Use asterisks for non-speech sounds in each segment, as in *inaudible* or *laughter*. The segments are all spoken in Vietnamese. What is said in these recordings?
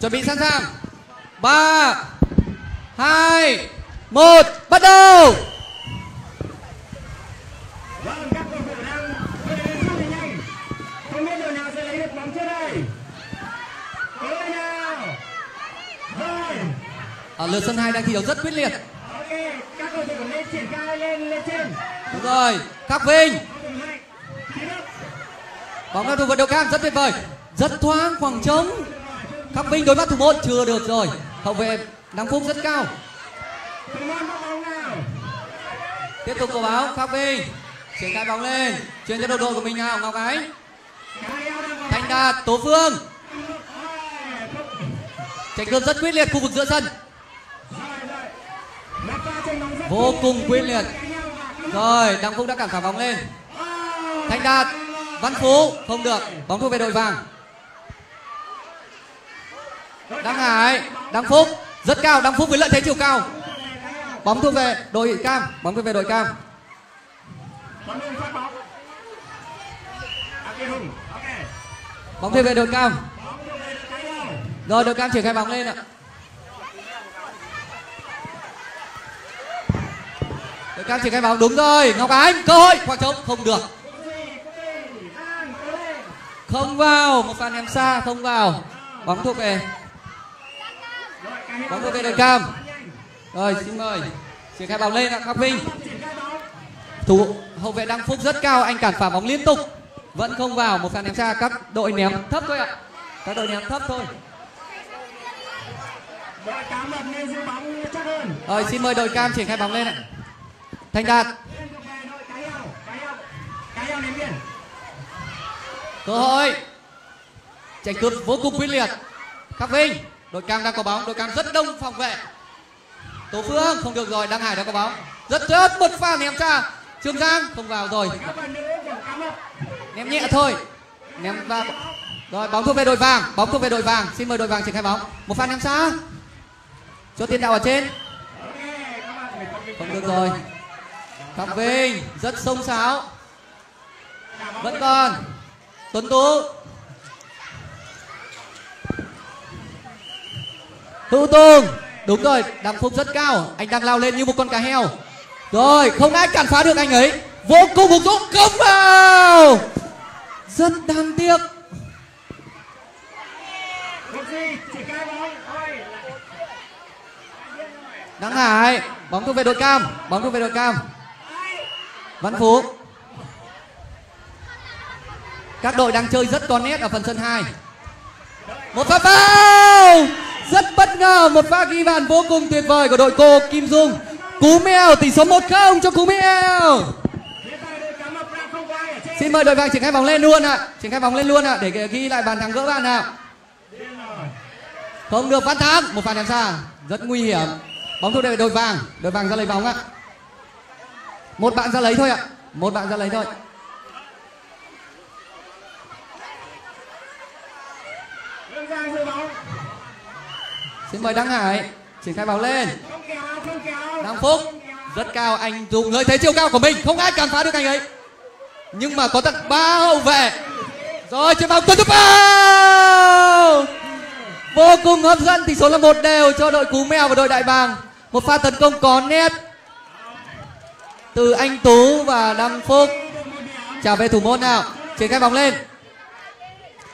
chuẩn bị sẵn sàng ba, hai, một, bắt đầu các cầu thủ đang lên nhanh. Không biết đội nào sẽ lấy được bóng trước đây. Ở lượt sân hai đang thi đấu rất quyết liệt các cầu thủ lên triển khai lên lên trên. đúng rồi, khắc vinh bóng đang thuộc vận đội cam rất tuyệt vời rất thoáng, khoảng trống khắc vinh đối mặt thủ môn chưa được rồi. Hậu vệ đăng phúc rất cao. Tiếp tục cầu báo khắc vinh. Triển khai bóng lên. Chuyển cho đội đội của mình nào, ngọc ánh. Thanh đạt, tố phương. Tranh cướp rất quyết liệt khu vực giữa sân. Vô cùng quyết liệt. Rồi, đăng phúc đã cản phá bóng lên. Thanh đạt, văn phú, không được. Bóng thuộc về đội vàng đăng hải, đăng phúc. Rất cao, đăng phúc với lợi thế chiều cao. Bóng thuộc về đội cam, bóng thuộc về đội cam. Bóng thuộc về đội cam. Rồi, đội cam triển khai bóng lên ạ. Đội cam triển khai bóng, đúng rồi. Ngọc ánh, cơ hội. Khoảng trống, không được. Không vào. Một pha ném xa không vào. Bóng thuộc về bóng thuộc về đội cam. Rồi, xin mời. Triển khai bóng lên ạ, khắc vinh. Thủ hậu vệ đăng phúc rất cao, anh cản phá bóng liên tục. Vẫn không vào, một pha ném xa, các đội ném thấp thôi ạ. Các đội ném thấp thôi. Rồi, xin mời đội cam triển khai bóng lên ạ. Thành đạt. Cơ hội. Chạy cướp vô cùng quyết liệt. Khắc vinh đội cam đang có bóng, đội cam rất đông phòng vệ. Tổ phương, không được rồi, đăng hải đang có bóng. Rất tốt một pha ném xa trương giang, không vào rồi. Ném nhẹ thôi. Ném vào rồi, bóng thuộc về đội vàng, bóng thuộc về đội vàng. Xin mời đội vàng triển khai bóng. Một pha ném xa. Cho tiền đạo ở trên. Không được rồi. Phạm vinh, rất sông sáo. Vẫn còn. Tuấn tú. Hữu tùng đúng rồi đăng phúc rất cao, anh đang lao lên như một con cá heo. Rồi, không ai cản phá được anh ấy. Vô cùng hùng dũng không vào! Rất đáng tiếc. Đăng hải, bóng thuộc về đội cam, bóng thuộc về đội cam. Văn phú. Các đội đang chơi rất con nét ở phần sân 2 một pha vào rất bất ngờ, một pha ghi bàn vô cùng tuyệt vời của đội cô Kim Dung. Cú mèo tỷ số 1-0 cho cú mèo. Xin mời đội vàng triển khai bóng lên luôn ạ. Triển khai bóng lên luôn ạ, để ghi lại bàn thắng gỡ bàn nào không được phát thắng, một pha ném xa. Rất nguy hiểm. Bóng thuộc về đội vàng. Đội vàng ra lấy bóng ạ. Một bạn ra lấy thôi ạ. Một bạn ra lấy thôi. Lương Giang giữ bóng xin mời đăng hải. Triển khai bóng lên. Đăng phúc. Rất cao. Anh dùng lợi thế chiều cao của mình. Không ai cản phá được anh ấy. Nhưng mà có tận ba hậu vệ. Rồi trên bóng tuấn vào vô cùng hấp dẫn tỷ số là một đều cho đội cú mèo và đội đại bàng. Một pha tấn công có nét từ anh tú và đăng phúc. Trả về thủ môn nào? Triển khai bóng lên.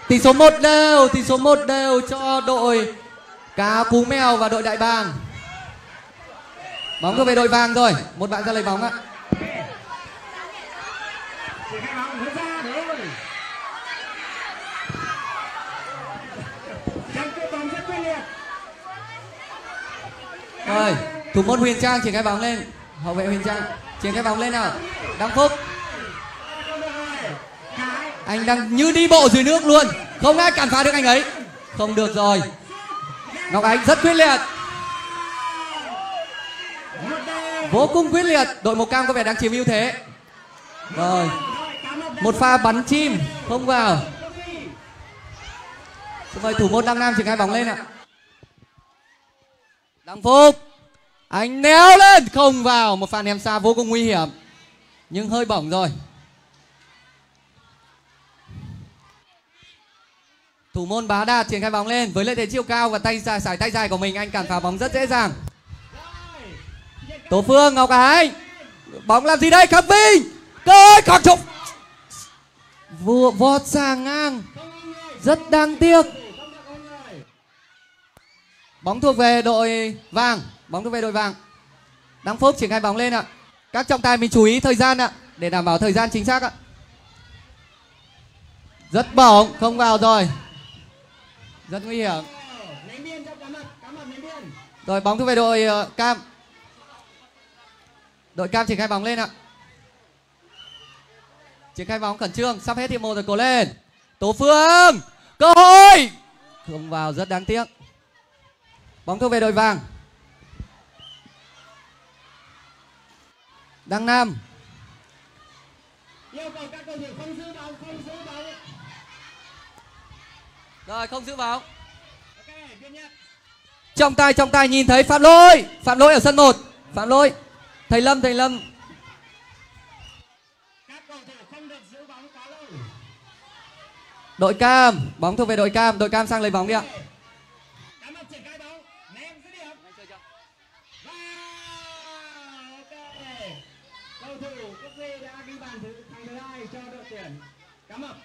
Tỷ số một đều, tỷ số một đều cho đội cá cú mèo và đội đại bàng. Bóng thuộc về đội vàng rồi. Một bạn ra lấy bóng ạ. Bóng ra rồi. Rất quyết liệt. thủ môn huyền trang triển khai bóng lên. Hậu vệ huyền trang triển khai bóng lên nào. Đăng phúc. Anh đang như đi bộ dưới nước luôn. Không ai cản phá được anh ấy. Không được rồi ngọc ánh rất quyết liệt. Vô cùng quyết liệt. Đội màu cam có vẻ đang chiếm ưu thế. Rồi. Một pha bắn chim. Không vào. Xin mời thủ môn đăng nam triển khai bóng lên ạ. Đăng phúc. Anh néo lên. Không vào. Một pha ném xa vô cùng nguy hiểm. Nhưng hơi bỏng rồi. Thủ môn Bá Đạt triển khai bóng lên với lợi thế chiều cao và tay dài sải tay dài của mình anh cản phá bóng rất dễ dàng. Tố Phương Ngọc Ái. Bóng làm gì đây? Khắc Vinh. Cơ hội còn trục. Vừa vọt sang ngang. Rất đáng tiếc. Bóng thuộc về đội vàng, bóng thuộc về đội vàng. Đăng Phúc triển khai bóng lên ạ. Các trọng tài mình chú ý thời gian ạ để đảm bảo thời gian chính xác ạ. Rất bổng, không vào rồi. Rất nguy hiểm. Rồi bóng thuộc về đội ờ, cam. Đội cam triển khai bóng lên ạ. Triển khai bóng khẩn trương, sắp hết hiệp một rồi cố lên. Tố Phương, cơ hội. Không vào rất đáng tiếc. Bóng thuộc về đội vàng. Đăng Nam, yêu cầu các cầu thủ không giữ bóng không giữ bóng rồi không giữ bóng. ok biên nhất Trọng tài trọng tài nhìn thấy phạm lỗi, phạm lỗi ở sân 1. Phạm lỗi. Thầy Lâm, thầy Lâm các cầu thủ không được giữ bóng quá lâu Đội cam, bóng thuộc về đội cam, đội cam sang lấy bóng đi ạ. Cảm ơn triển khai bóng ném dứt điểm và ok cầu thủ quốc duy đã ghi bàn thứ thắng thứ hai cho đội tuyển cá mập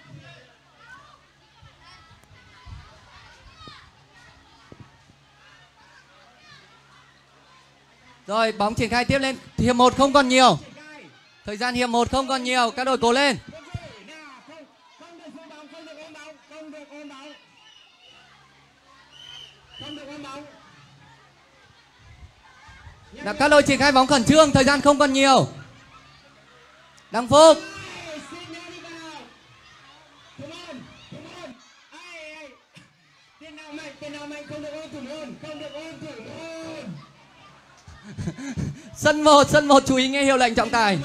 rồi bóng triển khai tiếp lên. Hiệp 1 không còn nhiều. Thời gian hiệp 1 không còn nhiều, các đội cố lên. quốc không các đội triển khai bóng khẩn trương, thời gian không còn nhiều. Đăng Phúc, Ai, ai ai tiền nào mạnh tiền nào mạnh không được ôm thủ môn không được ôm thủ môn sân 1, sân 1 chú ý nghe hiệu lệnh trọng tài.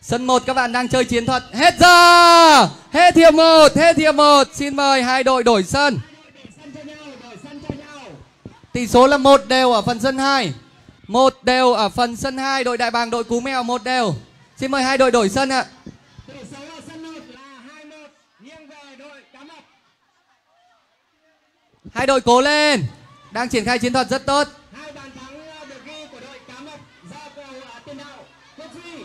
Sân 1 các bạn đang chơi chiến thuật. Hết giờ. Hết hiệp 1, hết hiệp 1. Xin mời hai đội đổi sân. Tỷ số là một đều ở phần sân 2. Một đều ở phần sân 2, đội Đại Bàng đội Cú Mèo một đều. Xin mời hai đội đổi sân ạ. một một Hai đội cố lên. Đang triển khai chiến thuật rất tốt. hai bàn thắng được ghi của đội cá mập do cầu tiền đạo quốc duy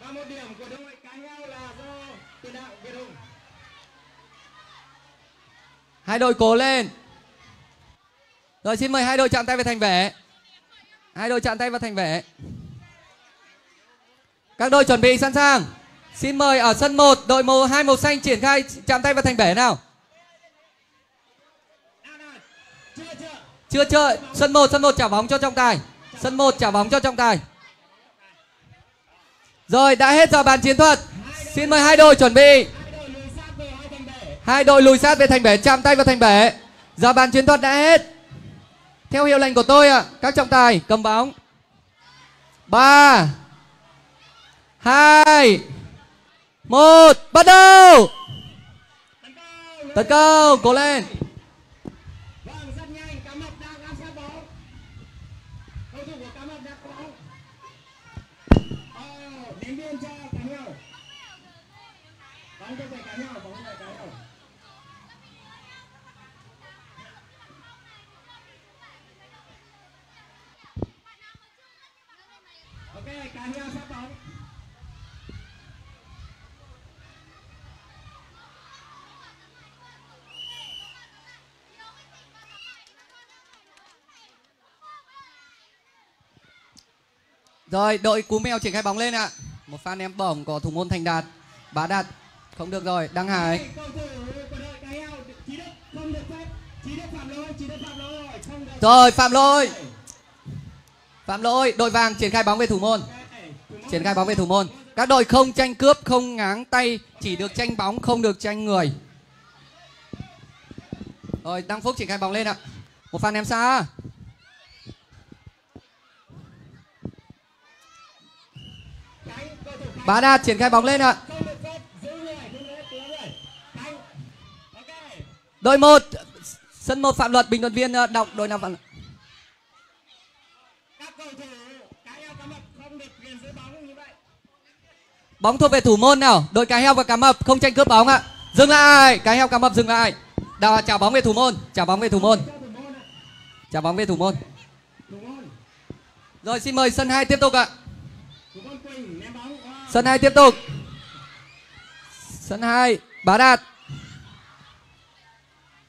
và một điểm của đội cá heo là do tiền đạo việt hùng Hai đội cố lên. Rồi xin mời hai đội chạm tay vào thành vẽ. Hai đội chạm tay vào thành vẽ. Các đội chuẩn bị sẵn sàng. Xin mời ở sân 1 đội màu hai màu xanh triển khai chạm tay vào thành nào. nào nào chưa chưa chơi sân 1 sân 1 trả bóng cho trọng tài. Sân 1 trả bóng cho trọng tài. Rồi đã hết giờ bàn chiến thuật. Xin mời hai đội chuẩn bị. hai đội lùi sát về thành bể chạm tay vào thành bể. Giờ bàn chiến thuật đã hết. Theo hiệu lệnh của tôi ạ, các trọng tài cầm bóng. 3 2 1 bắt đầu. tấn công Tấn công, cố lên. vâng rất nhanh cá mập đang áp sát bóng cầu thủ của cá mập đã có bóng Ồ, đến biên cho cá heo bóng cho về cá heo bóng về cá heo bóng Rồi, đội Cú Mèo triển khai bóng lên ạ. Một pha ném bổng của thủ môn Thành Đạt. Bá Đạt không được rồi, Đăng Hải. Rồi, phạm lỗi. Phạm lỗi, đội vàng triển khai bóng về thủ môn. Triển khai bóng về thủ môn. Các đội không tranh cướp, không ngáng tay, chỉ được tranh bóng, không được tranh người. Rồi, Đăng Phúc triển khai bóng lên ạ. Một pha ném xa. Bá Đạt triển khai bóng lên ạ. Đội 1 sân 1 phạm luật bình luận viên ờ, đọc đội nào phạm luật. các cầu thủ cá heo cá mập không được quyền giữ bóng thuộc về thủ môn nào. Đội cá heo và cá mập, không tranh cướp bóng ạ. Dừng lại. Cá heo, cá mập dừng lại. Đào trả bóng về thủ môn. Trả bóng về thủ môn. Trả bóng về thủ môn. Rồi xin mời sân 2 tiếp tục ạ. Sân 2 tiếp tục. Sân 2 Bá Đạt.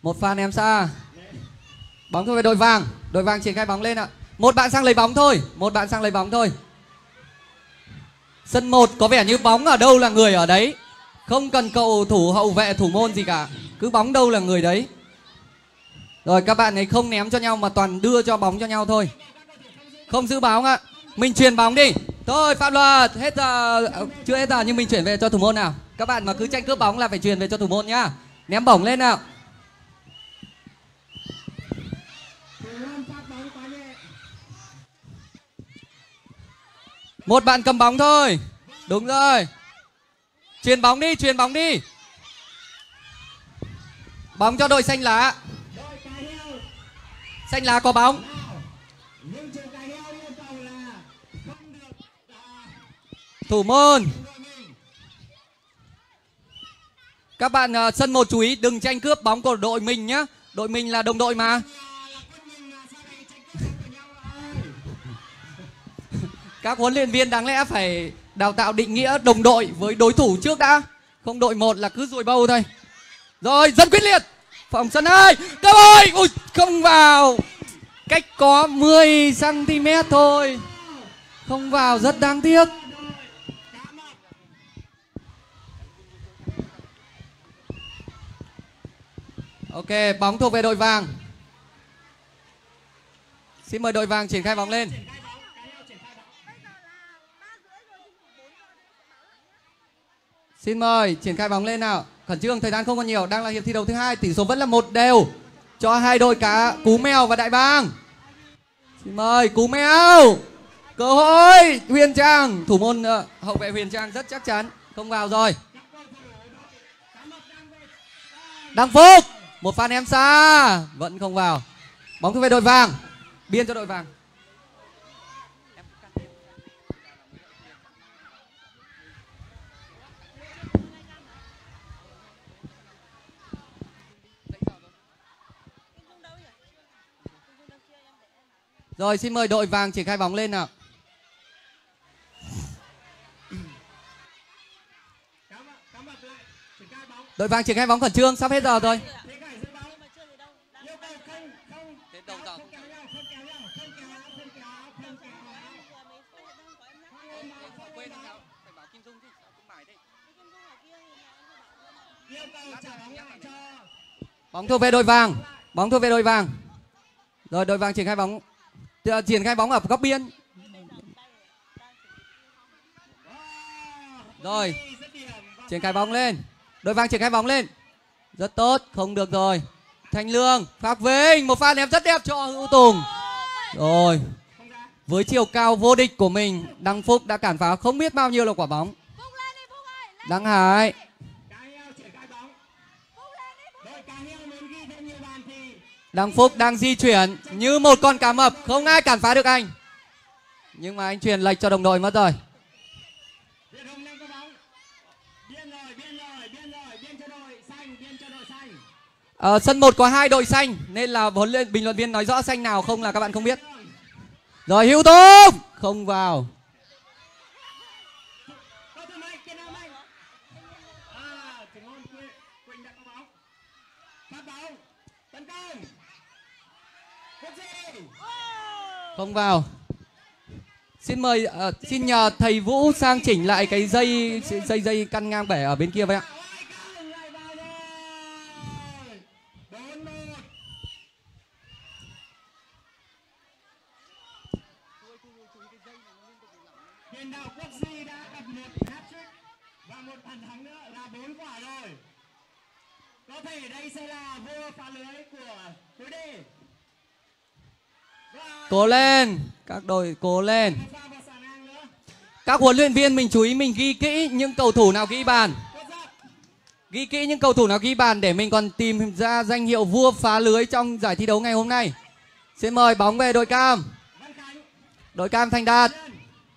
Một pha ném xa. Bóng thuộc về đội vàng. Đội vàng triển khai bóng lên ạ. Một bạn sang lấy bóng thôi. Một bạn sang lấy bóng thôi. Sân 1 có vẻ như bóng ở đâu là người ở đấy. Không cần cầu thủ hậu vệ, thủ môn gì cả. Cứ bóng đâu là người đấy. Rồi, các bạn ấy không ném cho nhau mà toàn đưa cho bóng cho nhau thôi. Không giữ bóng ạ. Mình truyền bóng đi. Thôi, phạm luật, hết giờ, chưa hết giờ nhưng mình chuyển về cho thủ môn nào. Các bạn mà cứ tranh cướp bóng là phải truyền về cho thủ môn nhá. Ném bổng lên nào. Một bạn cầm bóng thôi. Đúng rồi. Truyền bóng đi, truyền bóng đi. Bóng cho đội xanh lá. Xanh lá có bóng. Thủ môn. Các bạn uh, sân một chú ý đừng tranh cướp bóng của đội mình nhé. Đội mình là đồng đội mà. Các huấn luyện viên đáng lẽ phải đào tạo định nghĩa đồng đội với đối thủ trước đã. Không đội một là cứ ruồi bâu thôi. Rồi, dân quyết liệt. Phòng sân hai Cơ ơi, ui không vào. Cách có 10 cm thôi. Không vào rất đáng tiếc. Ok, bóng thuộc về đội vàng. Xin mời đội vàng triển khai bóng lên. Xin mời triển khai bóng lên nào. Khẩn trương, thời gian không còn nhiều, đang là hiệp thi đấu thứ hai, tỷ số vẫn là một đều cho hai đội cá Cú Mèo và Đại Bàng. Xin mời Cú Mèo. Cơ hội Huyền Trang, thủ môn uh, hậu vệ Huyền Trang rất chắc chắn, không vào rồi. Đăng Phúc, một pha ném xa, vẫn không vào. Bóng thuộc về đội vàng. Biên cho đội vàng. Rồi xin mời đội vàng triển khai bóng lên nào. Đội vàng triển khai bóng khẩn trương, sắp hết giờ rồi. Bóng thuộc về đội vàng. Bóng thuộc về đội vàng. Rồi đội vàng triển khai bóng triển khai bóng ở góc biên. Rồi, triển khai bóng lên. Đội vàng triển khai bóng lên. Rất tốt, không được rồi. Thanh lương phát vinh, một pha ném rất đẹp cho hữu tùng. Rồi, với chiều cao vô địch của mình, đăng phúc đã cản phá không biết bao nhiêu là quả bóng. Đăng hải Đăng Phúc đang di chuyển như một con cá mập, không ai cản phá được anh. Nhưng mà anh truyền lệch cho đồng đội mất rồi. Ở sân 1 có hai đội xanh nên là huấn luyện bình luận viên nói rõ xanh nào không là các bạn không biết. Rồi Hữu Tùng không vào. Không vào. Xin mời uh, xin nhờ thầy Vũ sang chỉnh lại cái dây dây dây căn ngang bẻ ở bên kia vậy ạ. tiền đạo Quốc di đã đặt một hat-trick và một bàn thắng nữa là bốn quả rồi. Có thể đây sẽ là vua phá lưới của khối D. Cố lên, các đội cố lên. Các huấn luyện viên mình chú ý mình ghi kỹ những cầu thủ nào ghi bàn. Ghi kỹ những cầu thủ nào ghi bàn để mình còn tìm ra danh hiệu vua phá lưới trong giải thi đấu ngày hôm nay. Xin mời bóng về đội cam. Đội cam Thành Đạt.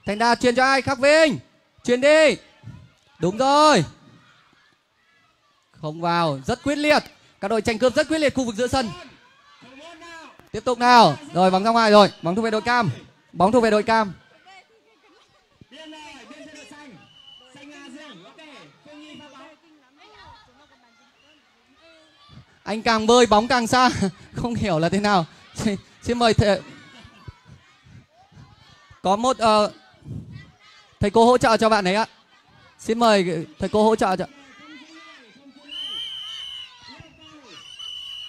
Thành Đạt truyền cho ai? Khắc Vinh. Truyền đi. Đúng rồi. Không vào, rất quyết liệt. Các đội tranh cướp rất quyết liệt khu vực giữa sân. Tiếp tục nào. Rồi bóng ra ngoài rồi. Bóng thuộc về đội cam. Bóng thuộc về đội cam. Anh càng bơi bóng càng xa. *laughs* Không hiểu là thế nào. Xin, xin mời thầy... Có một uh, thầy cô hỗ trợ cho bạn ấy ạ. Xin mời thầy cô hỗ trợ cho.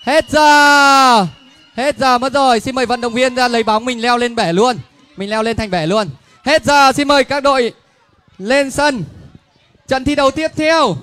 Hết giờ. Hết giờ mất rồi. Xin mời vận động viên ra lấy bóng, mình leo lên bể luôn. Mình leo lên thành bể luôn. Hết giờ, xin mời các đội lên sân. Trận thi đấu tiếp theo